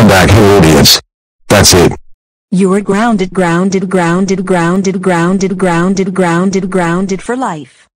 come back here idiots. That's it. You are grounded, grounded, grounded, grounded, grounded, grounded, grounded, grounded for life.